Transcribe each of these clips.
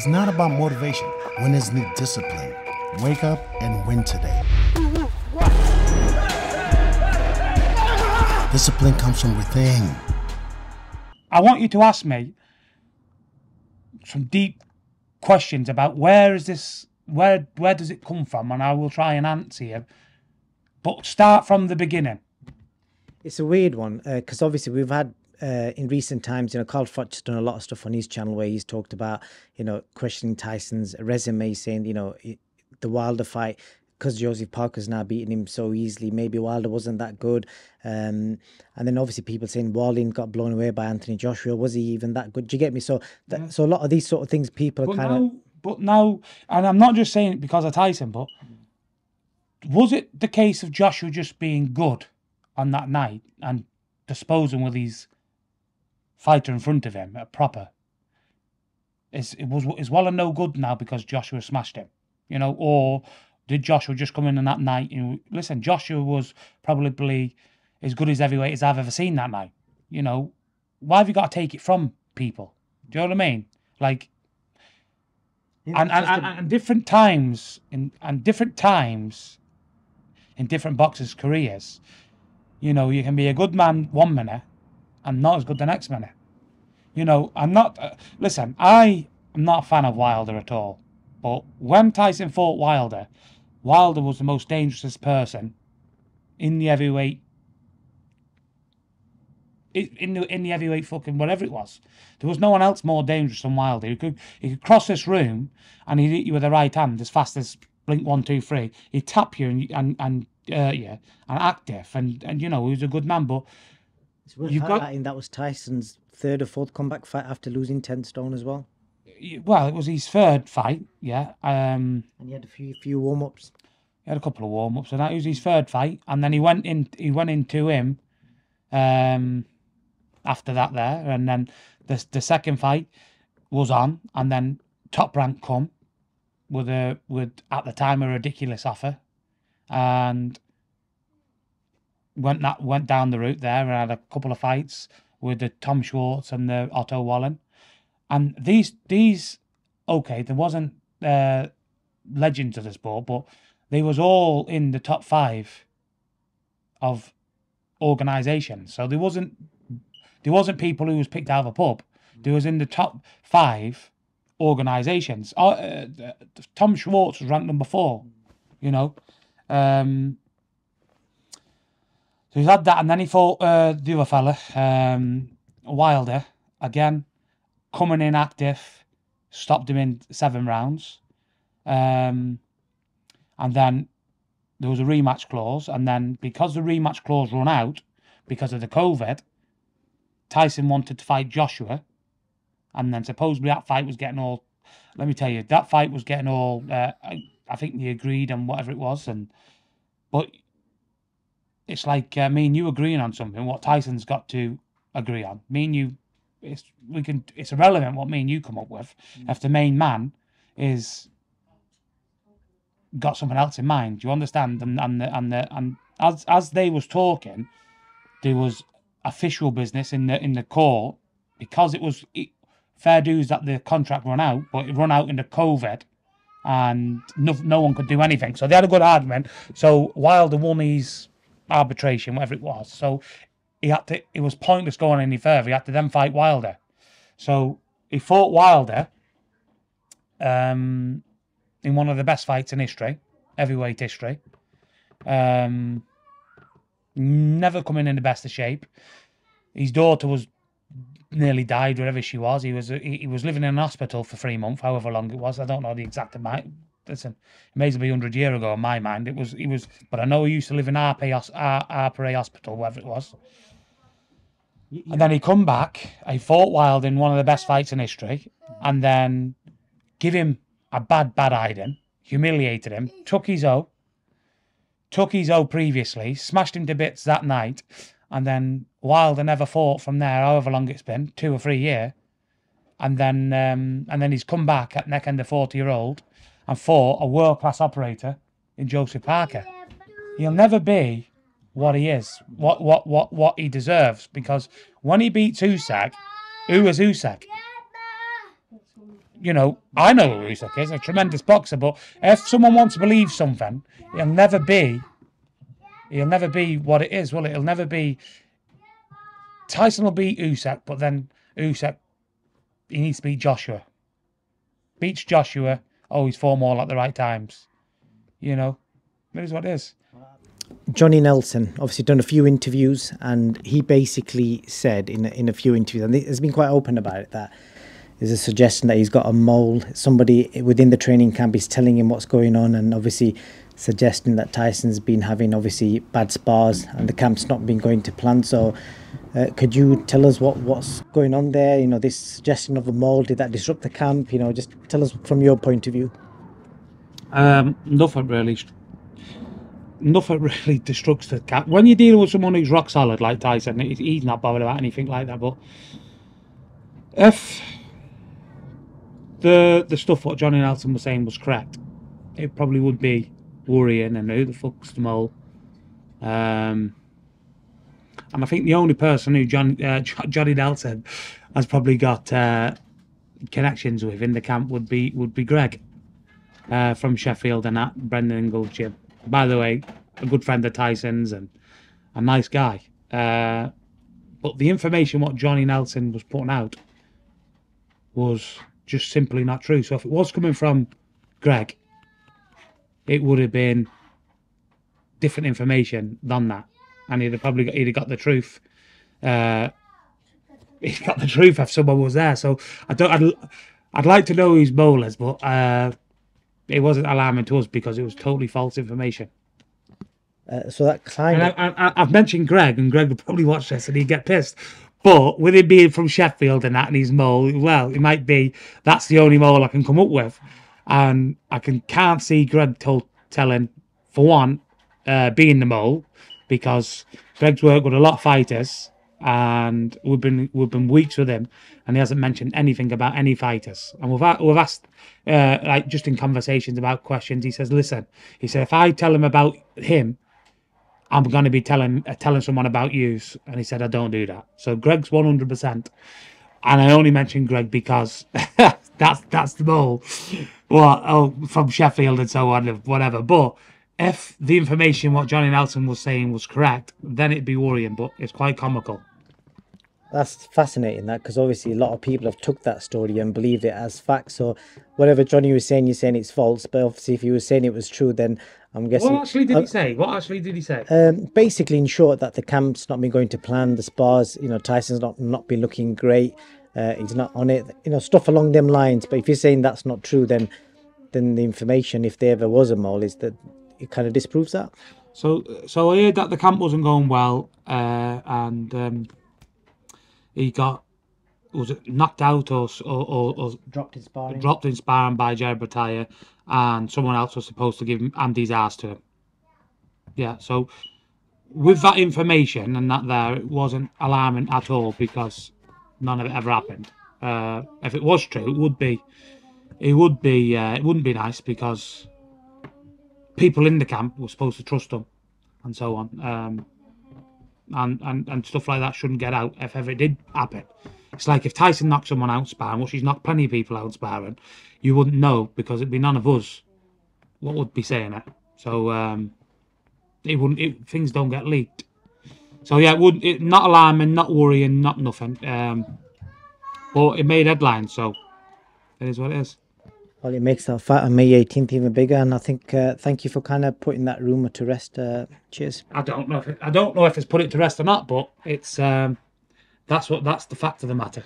It's not about motivation. Winners need discipline. Wake up and win today. Discipline comes from within. I want you to ask me some deep questions about where is this where where does it come from and I will try and answer you. But start from the beginning. It's a weird one uh, because obviously we've had uh, in recent times, you know, Carl Froch's done a lot of stuff on his channel where he's talked about, you know, questioning Tyson's resume, saying, you know, the Wilder fight because Joseph Parker's now beating him so easily, maybe Wilder wasn't that good. Um, and then obviously people saying Wallin got blown away by Anthony Joshua. Was he even that good? Do you get me? So, that, yeah. so a lot of these sort of things, people but are kind of. But now, and I'm not just saying it because of Tyson, but was it the case of Joshua just being good on that night and disposing with his fighter in front of him, a proper? Is it was is Waller no good now because Joshua smashed him, you know, or did Joshua just come in on that night? You know, listen, Joshua was probably as good as heavyweight as I've ever seen that night. You know, why have you got to take it from people? Do you know what I mean? Like, and, and, and, and, different times in and different times in different boxers' careers, you know, you can be a good man one minute and not as good the next minute. You know, I'm not. Uh, listen, I am not a fan of Wilder at all. But when Tyson fought Wilder, Wilder was the most dangerous person in the heavyweight in the in the heavyweight fucking whatever it was. There was no one else more dangerous than Wilder. He could he could cross this room and he'd hit you with the right hand as fast as blink one two three. He'd tap you and and and uh, yeah and active and and you know he was a good man. But it's worth you've got that was Tyson's third or fourth comeback fight after losing ten stone as well well, it was his third fight, yeah. Um, and he had a few few warm ups. He had a couple of warm ups, and that was his third fight. And then he went in. He went into him. Um, after that there, and then the the second fight was on, and then Top Rank come with a with at the time a ridiculous offer, and went that went down the route there and had a couple of fights with the Tom Schwarz and the Otto Wallin. And these these okay, there wasn't uh, legends of the sport, but they was all in the top five of organisations. So there wasn't there wasn't people who was picked out of a pub. There was in the top five organisations. Uh, uh, Tom Schwarz was ranked number four. You know, um, so he's had that, and then he fought uh, the other fella, um, Wilder, again coming in active, stopped him in seven rounds. Um, and then there was a rematch clause. And then because the rematch clause run out because of the COVID, Tyson wanted to fight Joshua. And then supposedly that fight was getting all, let me tell you, that fight was getting all, uh, I, I think they agreed on whatever it was. And, but it's like uh, me and you agreeing on something, what Tyson's got to agree on. Me and you it's we can it's irrelevant what me and you come up with mm. if the main man is got something else in mind. Do you understand? And and the, and the, and as as they was talking, there was official business in the in the court because it was it, fair dues that the contract run out, but it run out in the COVID, and no no one could do anything. So they had a good argument. So Wilder won his arbitration, whatever it was. So he had to. It was pointless going any further. He had to then fight Wilder. So he fought Wilder. Um, in one of the best fights in history, heavyweight history. Um, never coming in the best of shape. His daughter was nearly died wherever she was. He was he, he was living in an hospital for three months, however long it was. I don't know the exact amount. Listen, it may be hundred year ago in my mind. It was he was, but I know he used to live in Arpey Hospital, wherever it was. And then he come back. He fought Wild in one of the best fights in history, and then give him a bad, bad hiding, humiliated him, took his O, took his O previously, smashed him to bits that night, and then Wilder never fought from there, however long it's been, two or three year, and then um, and then he's come back at neck end of forty year old and fought a world class operator in Joseph Parker. He'll never be what he is, what what what what he deserves. Because when he beats Usyk, who was Usyk? you know, I know who Usyk is, a tremendous boxer, but if someone wants to believe something, he'll never be, it'll never be what it is, will it? It'll never be. Tyson will beat Usyk, but then Usyk he needs to beat Joshua. Beats Joshua, oh, he's four more at the right times. You know, it is what it is. Johnny Nelson obviously done a few interviews, and he basically said in in a few interviews, and he's been quite open about it, that there's a suggestion that he's got a mole. Somebody within the training camp is telling him what's going on, and obviously suggesting that Tyson's been having obviously bad spars, and the camp's not been going to plan. So, uh, could you tell us what what's going on there? You know, this suggestion of a mole did that disrupt the camp? You know, just tell us from your point of view. Um, nothing really. Nothing really destructs the camp. When you're dealing with someone who's rock solid like Tyson, he's not bothered about anything like that. But if the the stuff what Johnny Nelson was saying was correct, it probably would be worrying. And who the fuck's the mole? Um, and I think the only person who John uh, Johnny Nelson has probably got uh, connections with in the camp would be would be Greg uh, from Sheffield and that Brendan Ingle's gym. By the way, a good friend of Tyson's and a nice guy. Uh, but the information what Johnny Nelson was putting out was just simply not true. So if it was coming from Greg, it would have been different information than that, and he'd have probably got, he'd have got the truth. Uh, he'd got the truth if someone was there. So I don't. I'd, I'd like to know who's bowlers, but uh, it wasn't alarming to us because it was totally false information. Uh, so that And climate. I, I've mentioned Greg, and Greg would probably watch this and he'd get pissed. But with him being from Sheffield and that, and his mole, well, it might be that's the only mole I can come up with, and I can can't see Greg telling for one uh, being the mole because Greg's worked with a lot of fighters, and we've been we've been weeks with him, and he hasn't mentioned anything about any fighters. And we've we've asked uh, like just in conversations about questions, he says, "Listen," he said, "if I tell him about him." I'm going to be telling uh, telling someone about you. And he said, I don't do that. So Greg's 100%. And I only mentioned Greg because that's that's the mole. Well, oh, from Sheffield and so on, and whatever. But if the information what Johnny Nelson was saying was correct, then it'd be worrying. But it's quite comical. That's fascinating, that because obviously a lot of people have took that story and believed it as fact. So whatever Johnny was saying, you're saying it's false. But obviously, if he was saying it was true, then I'm guessing. What actually did he say? What actually did he say? Um, basically, in short, that the camp's not been going to plan. The spars, you know, Tyson's not not been looking great. Uh, he's not on it. You know, stuff along them lines. But if you're saying that's not true, then then the information, if there ever was a mole, is that it kind of disproves that. So, so I heard that the camp wasn't going well, uh, and um, he got was it knocked out or or, or, or Dropped his sparring. dropped in sparring by Jared Bataille, and someone else was supposed to give him Andy's ass to him. Yeah, so with that information and that there, it wasn't alarming at all because none of it ever happened. Uh, if it was true, it would be, it would be, uh, it wouldn't be nice because people in the camp were supposed to trust them, and so on. Um, and, and, and stuff like that shouldn't get out if ever it did happen. It's like if Tyson knocked someone out sparring, which he's knocked plenty of people out sparring, you wouldn't know because it'd be none of us what would be saying it. So um, it wouldn't. It, things don't get leaked. So yeah, it would it not alarming, not worrying, not nothing. Um, but it made headlines, so it is what it is. Well, it makes that fight on May 18th even bigger. And I think, uh, thank you for kind of putting that rumor to rest. Uh, cheers. I don't know if it, I don't know if it's put it to rest or not, but it's um, that's what that's the fact of the matter.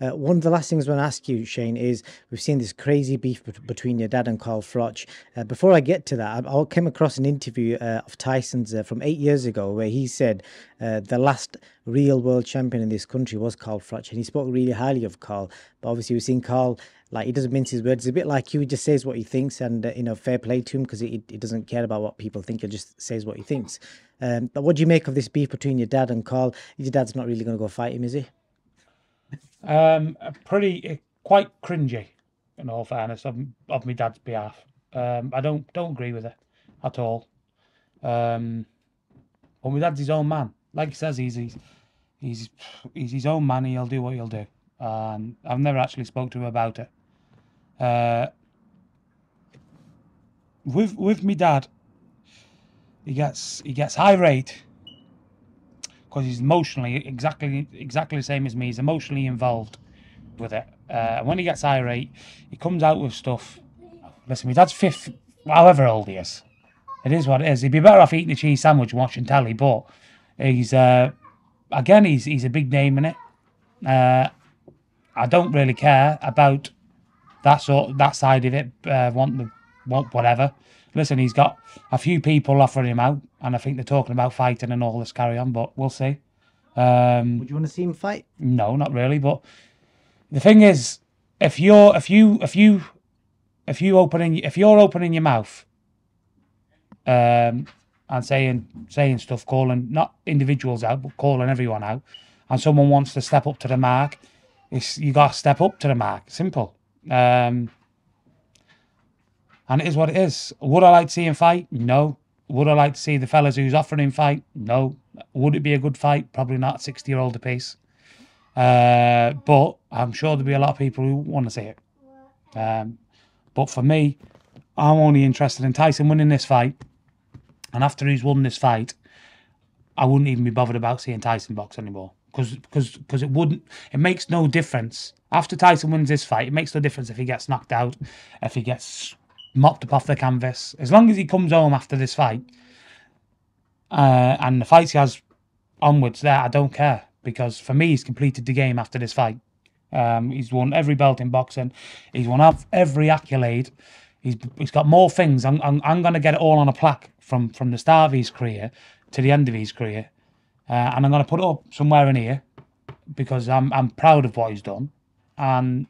Uh, one of the last things I want to ask you, Shane, is we've seen this crazy beef bet- between your dad and Carl Froch. Uh, before I get to that, I, I came across an interview uh, of Tyson's uh, from eight years ago where he said uh, the last real world champion in this country was Carl Froch, and he spoke really highly of Carl. But obviously, we've seen Carl like he doesn't mince his words. It's a bit like you; he just says what he thinks, and uh, you know, fair play to him because he, he doesn't care about what people think. He just says what he thinks. Um, but what do you make of this beef between your dad and Carl? Your dad's not really going to go fight him, is he? Um, pretty uh, quite cringy, in all fairness, of of my dad's behalf. Um, I don't don't agree with it at all. Um, but my dad's his own man. Like he says, he's he's he's, his own man. He'll do what he'll do. And I've never actually spoke to him about it. Uh, with with me dad, he gets he gets irate because he's emotionally exactly exactly the same as me. He's emotionally involved with it. Uh, and when he gets irate, he comes out with stuff. Listen, my dad's fifth, however old he is. It is what it is. He'd be better off eating a cheese sandwich and watching telly, but he's uh, again he's he's a big name in it. Uh, I don't really care about that sort that side of it. Uh, want the whatever. Listen, he's got a few people offering him out, and I think they're talking about fighting and all this carry on. But we'll see. Um, Would you want to see him fight? no, not really. But the thing is, if you're if you if you if you opening if you're opening your mouth, um, and saying saying stuff, calling not individuals out, but calling everyone out, and someone wants to step up to the mark, it's you got to step up to the mark. Simple. Um, and it is what it is. Would I like to see him fight? No. Would I like to see the fellas who's offering him fight? No. Would it be a good fight? Probably not. Sixty year old apiece. Uh, but I'm sure there'll be a lot of people who want to see it. Um, but for me, I'm only interested in Tyson winning this fight. And after he's won this fight, I wouldn't even be bothered about seeing Tyson box anymore. Because because because it wouldn't it makes no difference. After Tyson wins this fight, it makes no difference if he gets knocked out, if he gets mopped up off the canvas. As long as he comes home after this fight, uh, and the fights he has onwards there, I don't care. Because for me, he's completed the game after this fight. Um, he's won every belt in boxing. He's won ev- every accolade. He's he's got more things. I'm I'm, I'm going to get it all on a plaque from from the start of his career to the end of his career, uh, and I'm going to put it up somewhere in here because I'm I'm proud of what he's done. And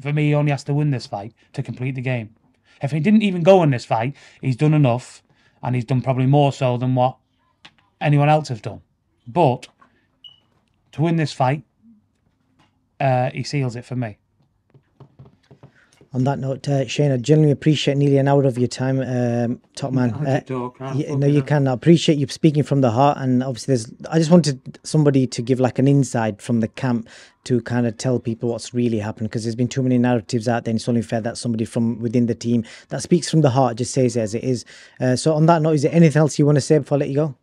for me, he only has to win this fight to complete the game. If he didn't even go in this fight, he's done enough, and he's done probably more so than what anyone else has done. But to win this fight, uh, he seals it for me. On that note, uh, Shane, I genuinely appreciate nearly an hour of your time, um, top man. Uh, yeah, no, you can. I appreciate you speaking from the heart, and obviously, there's. I just wanted somebody to give like an insight from the camp to kind of tell people what's really happened because there's been too many narratives out there. And it's only fair that somebody from within the team that speaks from the heart just says it as it is. Uh, so, on that note, is there anything else you want to say before I let you go?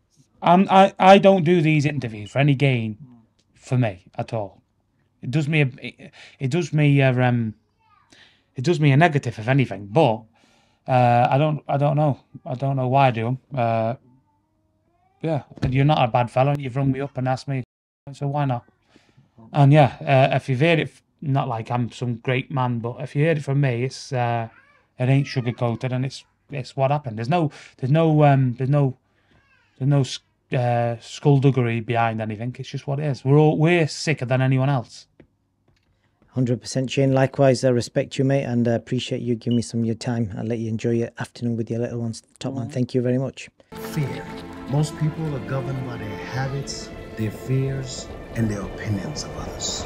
Um, I, I don't do these interviews for any gain for me at all. It does me it, it does me a, um, it does me a negative if anything. But uh, I don't I don't know I don't know why I do them. Uh, yeah, you're not a bad fella. You've rung me up and asked me, so why not? And yeah, uh, if you've heard it, not like I'm some great man, but if you heard it from me, it's uh, it ain't sugar coated, and it's it's what happened. There's no there's no um there's no there's no uh, skullduggery behind anything. It's just what it is. We're all we're sicker than anyone else. 100% Shane. Likewise, I respect you, mate, and uh, appreciate you giving me some of your time. I'll let you enjoy your afternoon with your little ones. Top man, thank you very much. Fear. Most people are governed by their habits, their fears, and their opinions of others.